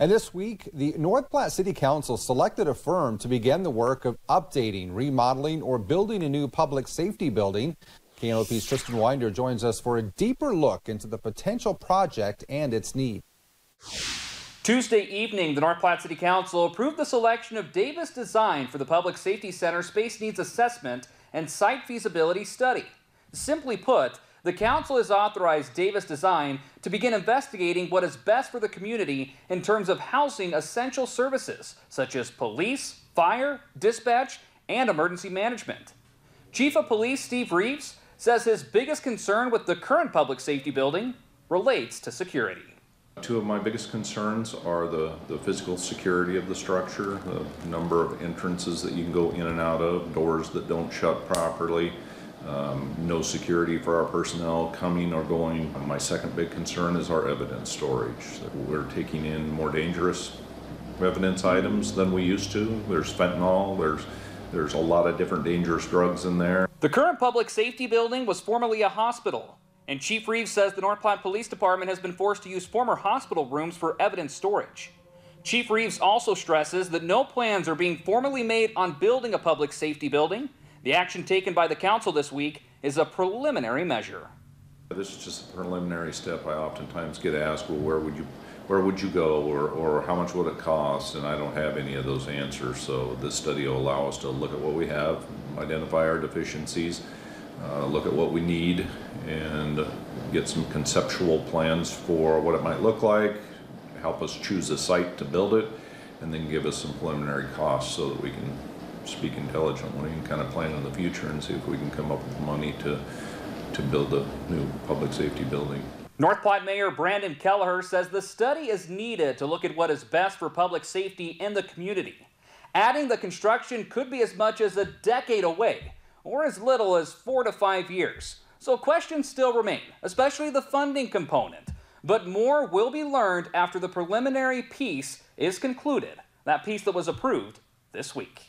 And this week, the North Platte City Council selected a firm to begin the work of updating, remodeling, or building a new public safety building. KNOP's Tristan Winder joins us for a deeper look into the potential project and its need. Tuesday evening, the North Platte City Council approved the selection of Davis Design for the Public Safety Center Space Needs Assessment and Site Feasibility Study. Simply put, the Council has authorized Davis Design to begin investigating what is best for the community in terms of housing essential services such as police, fire, dispatch, and emergency management. Chief of Police Steve Reeves says his biggest concern with the current public safety building relates to security. Two of my biggest concerns are the, the physical security of the structure, the number of entrances that you can go in and out of, doors that don't shut properly, um, no security for our personnel coming or going. My second big concern is our evidence storage. We're taking in more dangerous evidence items than we used to. There's fentanyl, there's there's a lot of different dangerous drugs in there. The current public safety building was formerly a hospital. And Chief Reeves says the North Platte Police Department has been forced to use former hospital rooms for evidence storage. Chief Reeves also stresses that no plans are being formally made on building a public safety building. The action taken by the council this week is a preliminary measure. This is just a preliminary step. I oftentimes get asked, well, where would you where would you go or, or how much would it cost? And I don't have any of those answers. So this study will allow us to look at what we have, identify our deficiencies, uh, look at what we need and get some conceptual plans for what it might look like, help us choose a site to build it, and then give us some preliminary costs so that we can speak intelligently and kind of plan in the future and see if we can come up with money to, to build a new public safety building. North Platte Mayor Brandon Kelliher says the study is needed to look at what is best for public safety in the community. Adding the construction could be as much as a decade away, or as little as four to five years. So questions still remain, especially the funding component. But more will be learned after the preliminary piece is concluded, that piece that was approved this week.